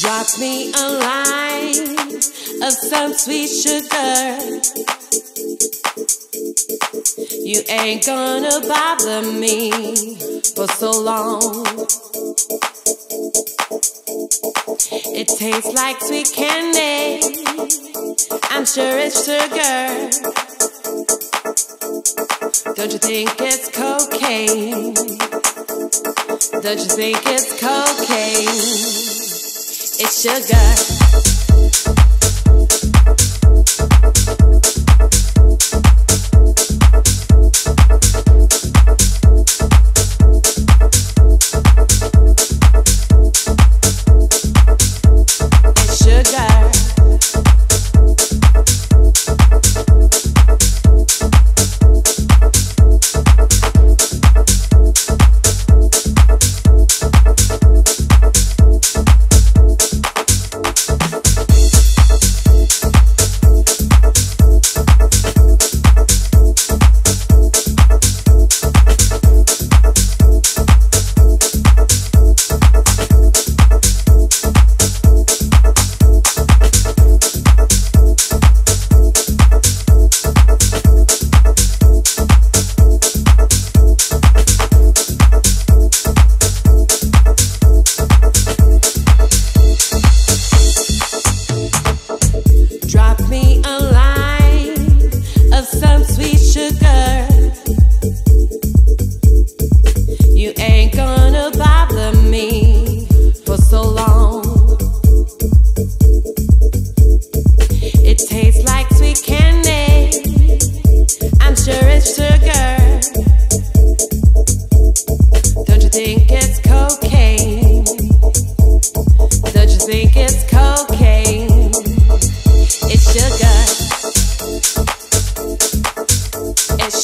Drop me a line of some sweet sugar. You ain't gonna bother me for so long. It tastes like sweet candy. I'm sure it's sugar. Don't you think it's cocaine? Don't you think it's cocaine? It's sugar.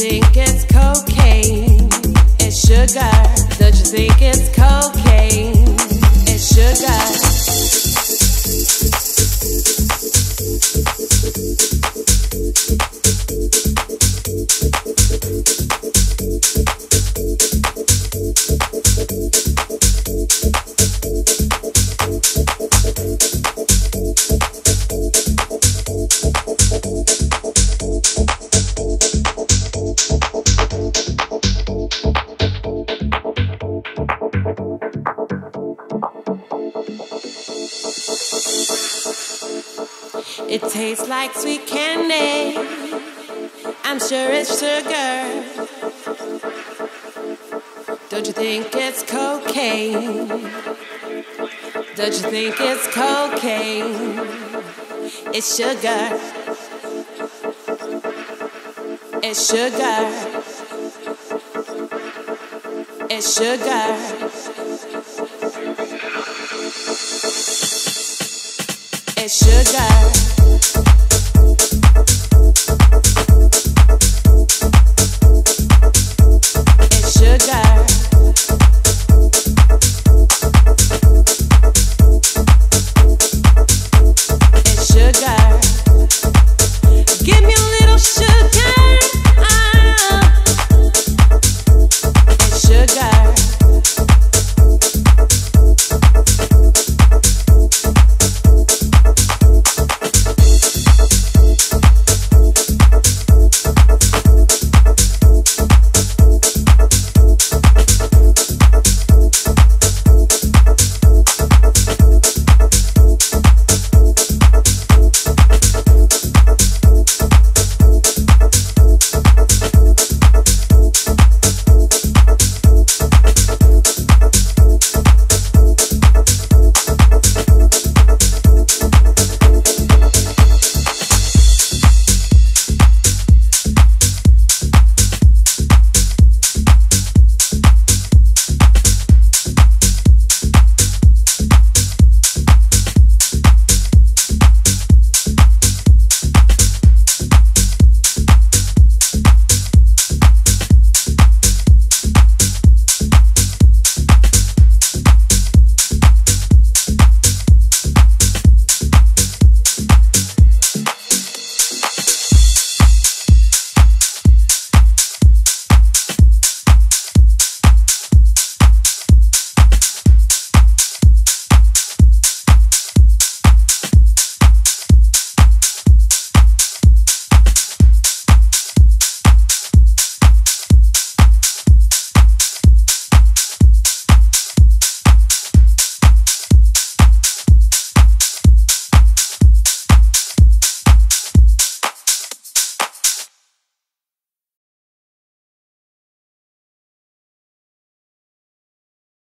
think it's cocaine? It's sugar. Don't you think it's cocaine? It tastes like sweet candy. I'm sure it's sugar. Don't you think it's cocaine? Don't you think it's cocaine? It's sugar. It's sugar. It's sugar. It's sugar.